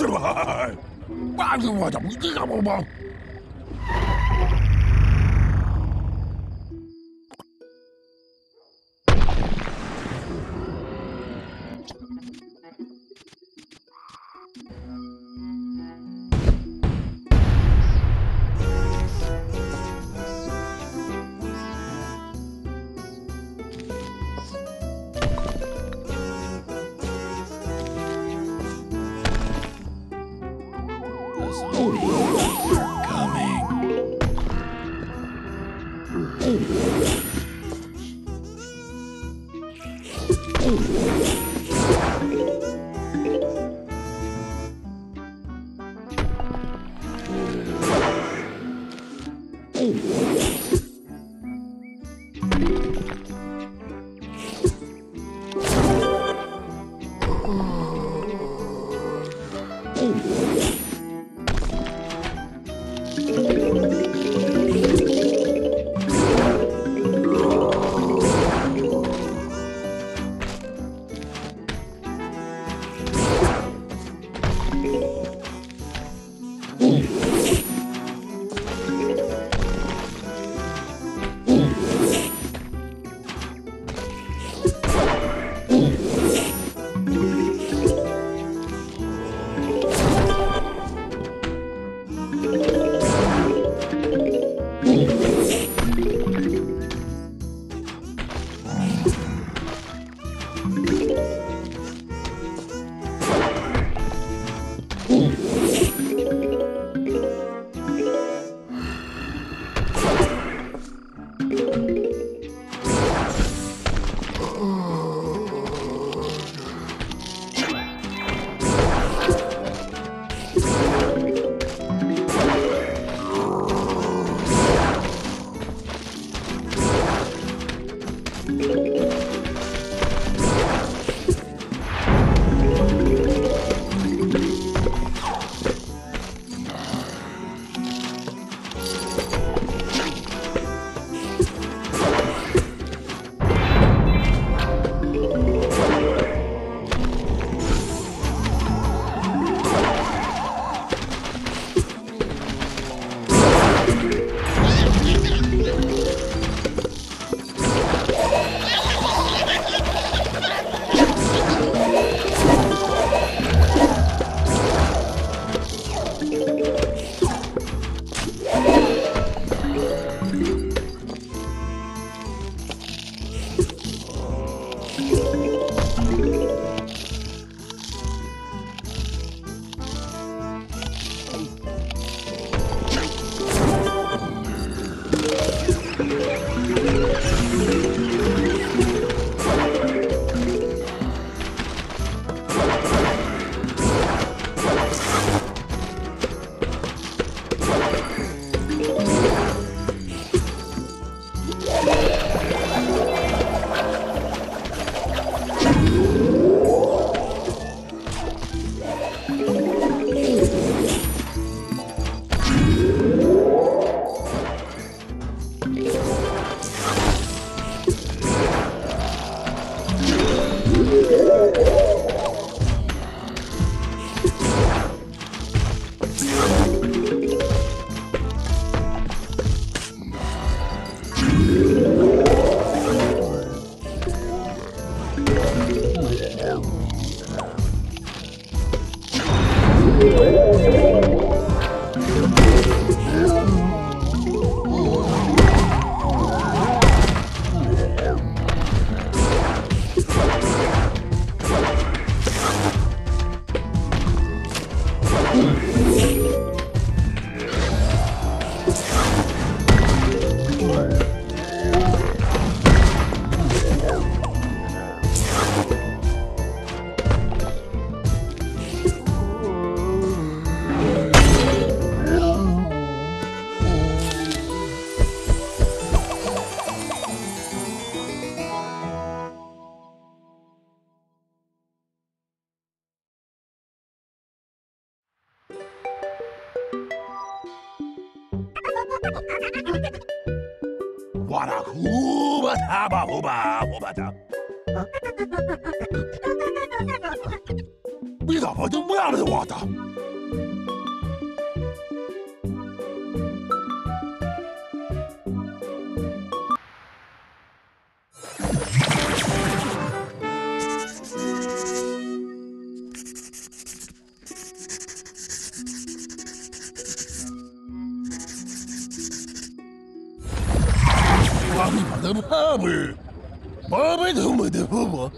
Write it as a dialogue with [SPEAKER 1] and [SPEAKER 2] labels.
[SPEAKER 1] 是吧哈哈哈哈八你这个 Oh. Oh. Wada hooba taba hooba hooba taba. Bisa pa tu mula de. 把他怕不？